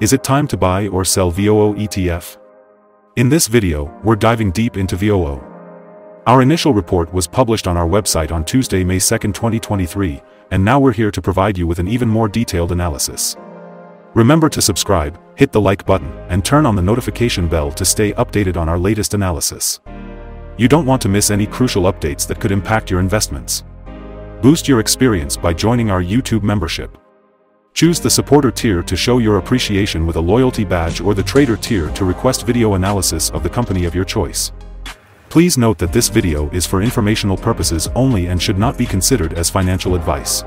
Is it time to buy or sell VOO ETF? In this video, we're diving deep into VOO. Our initial report was published on our website on Tuesday, May 2, 2023, and now we're here to provide you with an even more detailed analysis. Remember to subscribe, hit the like button, and turn on the notification bell to stay updated on our latest analysis. You don't want to miss any crucial updates that could impact your investments. Boost your experience by joining our YouTube membership. Choose the supporter tier to show your appreciation with a loyalty badge or the trader tier to request video analysis of the company of your choice. Please note that this video is for informational purposes only and should not be considered as financial advice.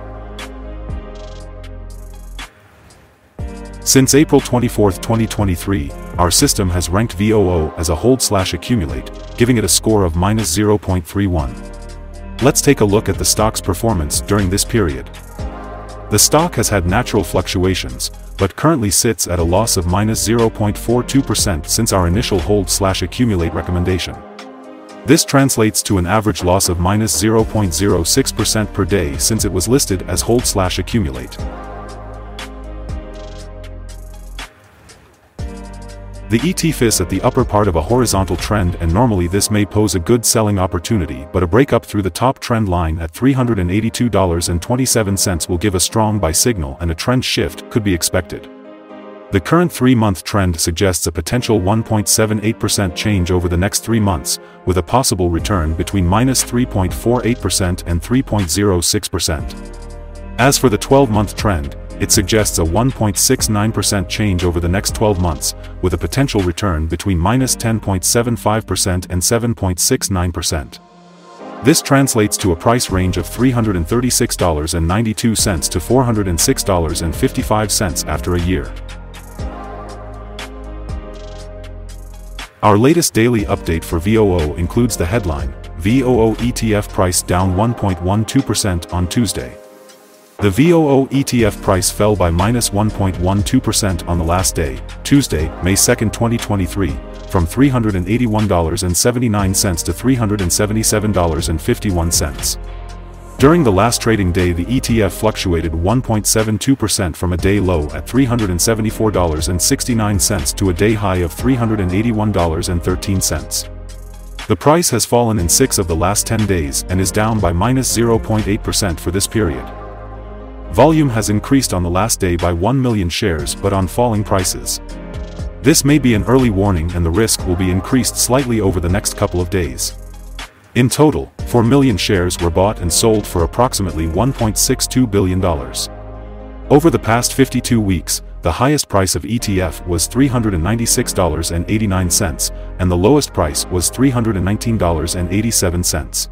Since April 24, 2023, our system has ranked VOO as a hold-slash-accumulate, giving it a score of minus 0.31. Let's take a look at the stock's performance during this period. The stock has had natural fluctuations, but currently sits at a loss of minus 0.42% since our initial hold-slash-accumulate recommendation. This translates to an average loss of minus 0.06% per day since it was listed as hold-slash-accumulate. The ETF is at the upper part of a horizontal trend and normally this may pose a good selling opportunity but a breakup through the top trend line at $382.27 will give a strong buy signal and a trend shift could be expected. The current three-month trend suggests a potential 1.78% change over the next three months, with a possible return between minus 3.48% and 3.06%. As for the 12-month trend, it suggests a 1.69% change over the next 12 months, with a potential return between minus 10.75% and 7.69%. This translates to a price range of $336.92 to $406.55 after a year. Our latest daily update for VOO includes the headline, VOO ETF price down 1.12% on Tuesday. The VOO ETF price fell by minus 1.12% on the last day, Tuesday, May 2, 2023, from $381.79 to $377.51. During the last trading day the ETF fluctuated 1.72% from a day low at $374.69 to a day high of $381.13. The price has fallen in 6 of the last 10 days and is down by minus 0.8% for this period. Volume has increased on the last day by 1 million shares but on falling prices. This may be an early warning and the risk will be increased slightly over the next couple of days. In total, 4 million shares were bought and sold for approximately $1.62 billion. Over the past 52 weeks, the highest price of ETF was $396.89, and the lowest price was $319.87.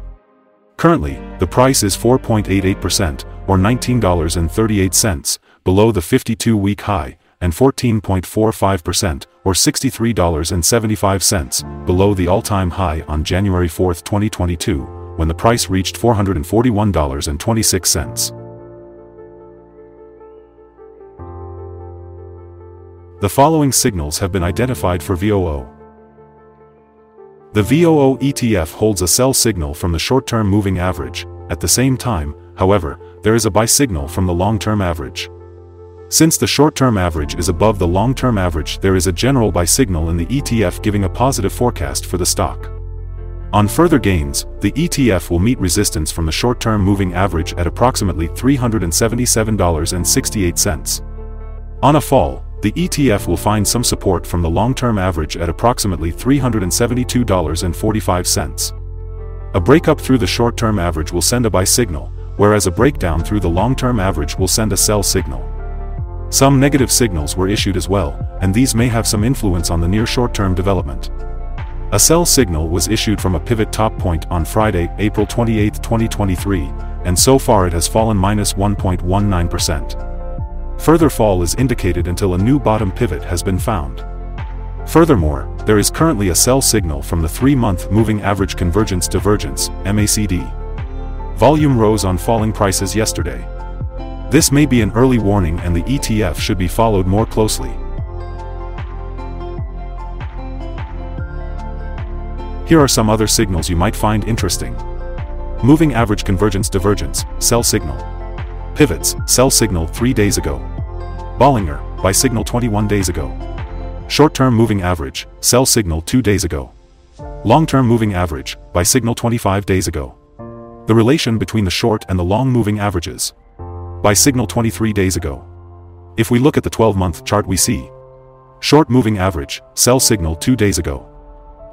Currently, the price is 4.88%, or $19.38, below the 52-week high, and 14.45%, or $63.75, below the all-time high on January 4, 2022, when the price reached $441.26. The following signals have been identified for VOO. The VOO ETF holds a sell signal from the short-term moving average, at the same time, however, there is a buy signal from the long-term average. Since the short-term average is above the long-term average there is a general buy signal in the ETF giving a positive forecast for the stock. On further gains, the ETF will meet resistance from the short-term moving average at approximately $377.68. On a fall, the ETF will find some support from the long-term average at approximately $372.45. A breakup through the short-term average will send a buy signal, whereas a breakdown through the long-term average will send a sell signal. Some negative signals were issued as well, and these may have some influence on the near short-term development. A sell signal was issued from a pivot top point on Friday, April 28, 2023, and so far it has fallen minus 1.19%. Further fall is indicated until a new bottom pivot has been found. Furthermore, there is currently a sell signal from the 3-month Moving Average Convergence Divergence, MACD. Volume rose on falling prices yesterday. This may be an early warning and the ETF should be followed more closely. Here are some other signals you might find interesting. Moving average convergence divergence, sell signal. Pivots, sell signal 3 days ago. Bollinger, buy signal 21 days ago. Short-term moving average, sell signal 2 days ago. Long-term moving average, buy signal 25 days ago. The relation between the short and the long moving averages. Buy signal 23 days ago. If we look at the 12-month chart we see. Short moving average, sell signal 2 days ago.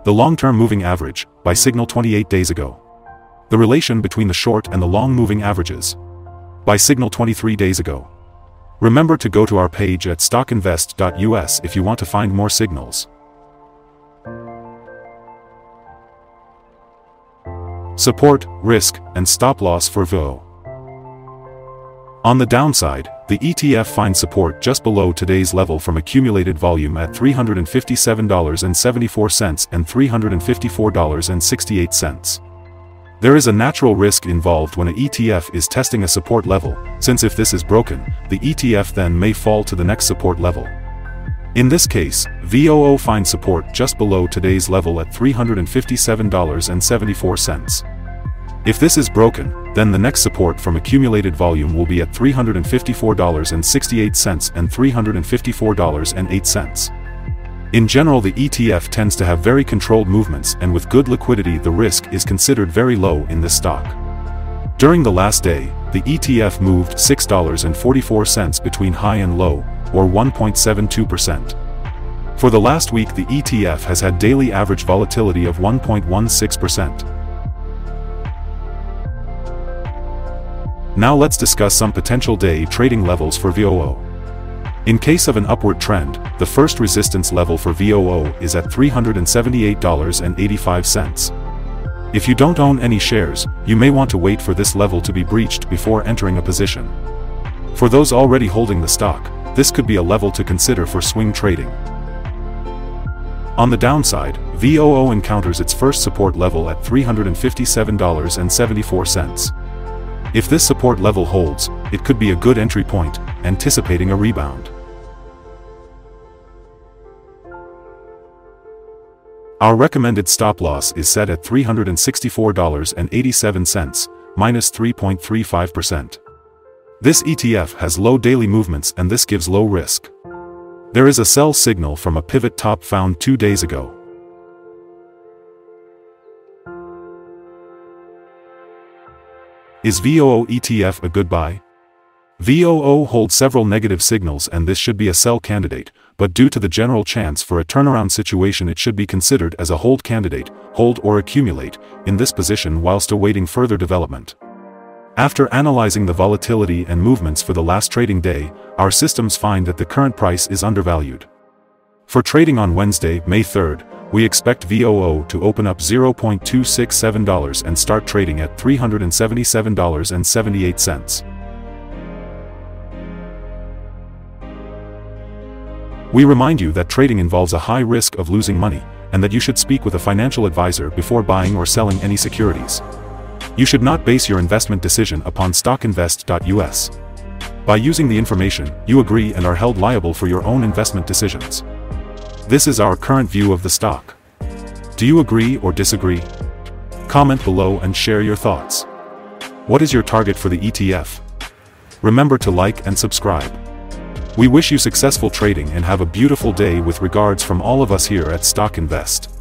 The long-term moving average, buy signal 28 days ago. The relation between the short and the long moving averages. Buy signal 23 days ago. Remember to go to our page at stockinvest.us if you want to find more signals. Support, risk, and stop loss for VOO. On the downside, the ETF finds support just below today's level from accumulated volume at $357.74 and $354.68. There is a natural risk involved when an ETF is testing a support level, since if this is broken, the ETF then may fall to the next support level. In this case, VOO finds support just below today's level at $357.74. If this is broken, then the next support from accumulated volume will be at $354.68 and $354.08. In general the ETF tends to have very controlled movements and with good liquidity the risk is considered very low in this stock. During the last day, the ETF moved $6.44 between high and low, or 1.72%. For the last week the ETF has had daily average volatility of 1.16%. Now let's discuss some potential day trading levels for VOO. In case of an upward trend, the first resistance level for VOO is at $378.85. If you don't own any shares, you may want to wait for this level to be breached before entering a position. For those already holding the stock, this could be a level to consider for swing trading. On the downside, VOO encounters its first support level at $357.74. If this support level holds, it could be a good entry point, anticipating a rebound. Our recommended stop loss is set at $364.87, minus 3.35%. This ETF has low daily movements and this gives low risk. There is a sell signal from a pivot top found two days ago. Is VOO ETF a good buy? VOO holds several negative signals and this should be a sell candidate, but due to the general chance for a turnaround situation it should be considered as a hold candidate, hold or accumulate, in this position whilst awaiting further development. After analyzing the volatility and movements for the last trading day, our systems find that the current price is undervalued. For trading on Wednesday, May 3rd, we expect VOO to open up $0.267 and start trading at $377.78. We remind you that trading involves a high risk of losing money, and that you should speak with a financial advisor before buying or selling any securities. You should not base your investment decision upon stockinvest.us. By using the information, you agree and are held liable for your own investment decisions. This is our current view of the stock. Do you agree or disagree? Comment below and share your thoughts. What is your target for the ETF? Remember to like and subscribe. We wish you successful trading and have a beautiful day with regards from all of us here at Stock Invest.